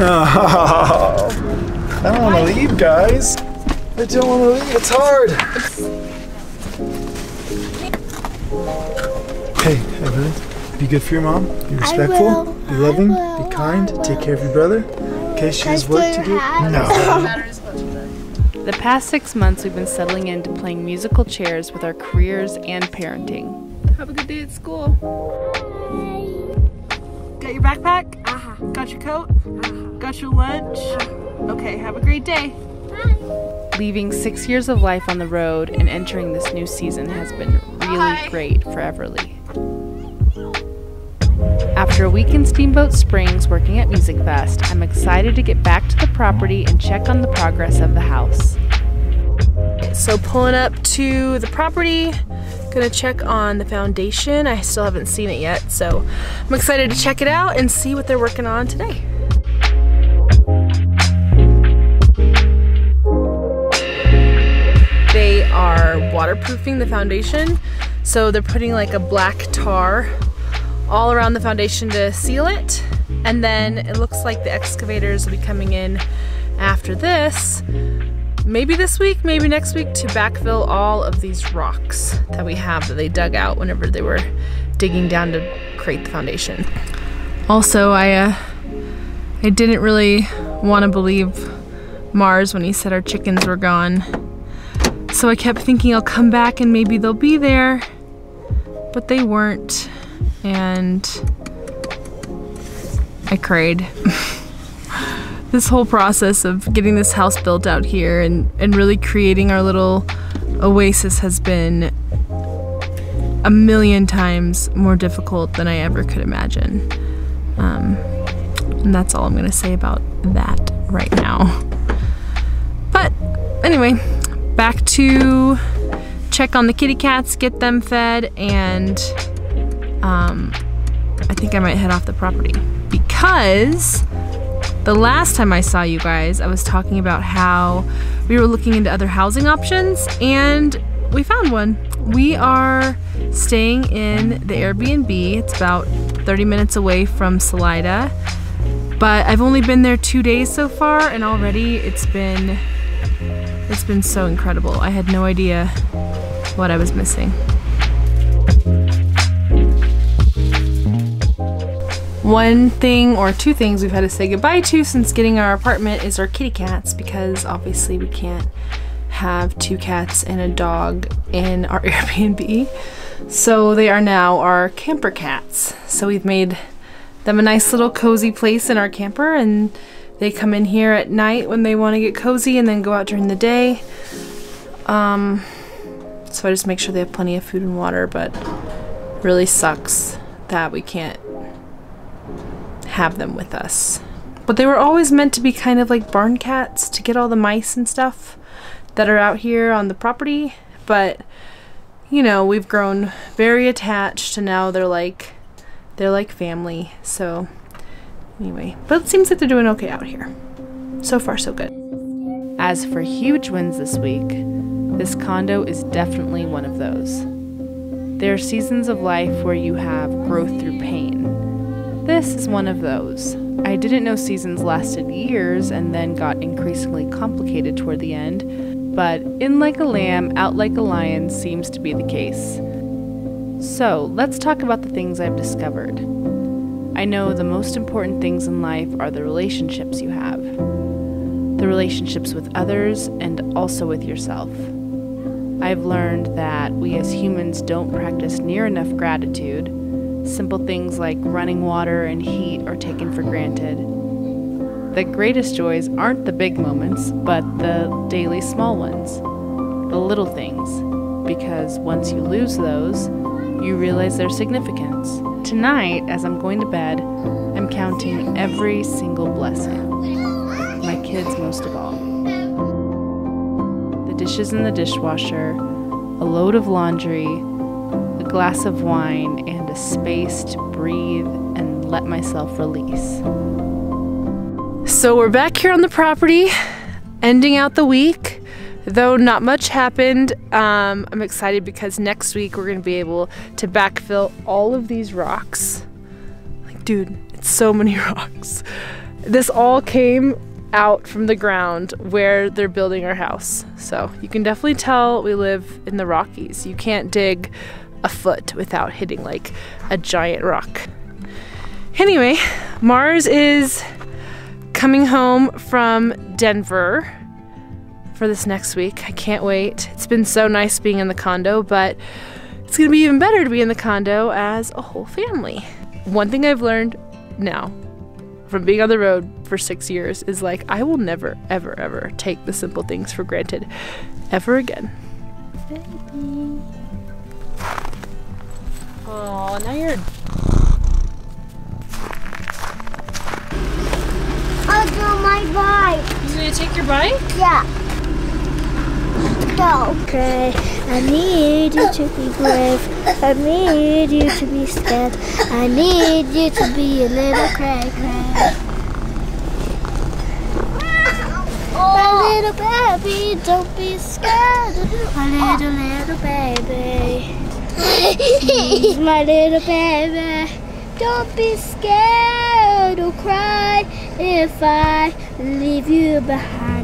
Oh, I don't want to leave, guys. I don't want to leave. It's hard. Hey, Evelyn, be good for your mom. Be respectful. will. Be loving. I will. Be kind. I Take care of your brother. In case she has work to do. No. The past six months, we've been settling into playing musical chairs with our careers and parenting. Have a good day at school. Got your backpack? Got your coat? Got your lunch? Okay, have a great day. Leaving six years of life on the road and entering this new season has been really great for Everly. After a week in Steamboat Springs working at Music Fest, I'm excited to get back to the property and check on the progress of the house. So pulling up to the property, gonna check on the foundation. I still haven't seen it yet, so I'm excited to check it out and see what they're working on today. They are waterproofing the foundation, so they're putting like a black tar all around the foundation to seal it. And then it looks like the excavators will be coming in after this, maybe this week, maybe next week, to backfill all of these rocks that we have that they dug out whenever they were digging down to create the foundation. Also, I uh, I didn't really want to believe Mars when he said our chickens were gone. So I kept thinking I'll come back and maybe they'll be there, but they weren't. And I cried. this whole process of getting this house built out here and, and really creating our little oasis has been a million times more difficult than I ever could imagine. Um, and that's all I'm going to say about that right now. But anyway, back to check on the kitty cats, get them fed, and um, I think I might head off the property because the last time I saw you guys, I was talking about how we were looking into other housing options and we found one. We are staying in the Airbnb. It's about 30 minutes away from Salida, but I've only been there two days so far and already it's been it's been so incredible. I had no idea what I was missing. One thing or two things we've had to say goodbye to since getting our apartment is our kitty cats because obviously we can't have two cats and a dog in our Airbnb. So they are now our camper cats. So we've made them a nice little cozy place in our camper and they come in here at night when they want to get cozy and then go out during the day. Um, so I just make sure they have plenty of food and water, but really sucks that we can't have them with us. But they were always meant to be kind of like barn cats to get all the mice and stuff that are out here on the property. But you know, we've grown very attached and now they're like they're like family. So anyway, but it seems like they're doing okay out here. So far so good. As for huge wins this week, this condo is definitely one of those. There are seasons of life where you have growth through pain. This is one of those. I didn't know seasons lasted years and then got increasingly complicated toward the end, but in like a lamb, out like a lion seems to be the case. So, let's talk about the things I've discovered. I know the most important things in life are the relationships you have, the relationships with others, and also with yourself. I've learned that we as humans don't practice near enough gratitude. Simple things like running water and heat are taken for granted. The greatest joys aren't the big moments, but the daily small ones, the little things, because once you lose those, you realize their significance. Tonight, as I'm going to bed, I'm counting every single blessing, my kids most of all. The dishes in the dishwasher, a load of laundry, glass of wine, and a space to breathe and let myself release. So we're back here on the property, ending out the week. Though not much happened, um, I'm excited because next week we're going to be able to backfill all of these rocks. Like, dude, it's so many rocks. This all came out from the ground where they're building our house. So you can definitely tell we live in the Rockies. You can't dig a foot without hitting like a giant rock. Anyway, Mars is coming home from Denver for this next week. I can't wait. It's been so nice being in the condo, but it's gonna be even better to be in the condo as a whole family. One thing I've learned now from being on the road for six years is like, I will never, ever, ever take the simple things for granted ever again. Baby. Oh, now you're. I'll do my bike. You gonna take your bike? Yeah. Go. Okay. I need you to be brave. I need you to be scared. I need you to be a little cray cray. My oh. little baby, don't be scared. My little little baby. My little baby, don't be scared or cry if I leave you behind.